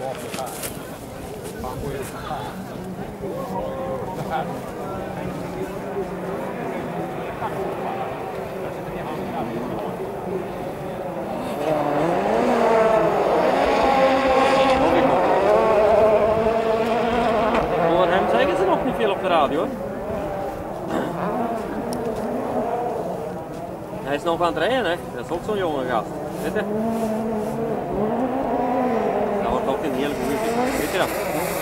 Voor hem zeggen ze nog niet veel op de radio. Hij is nog aan het rijden, hè? Dat is ook zo'n jonge gast. Weet je? Dat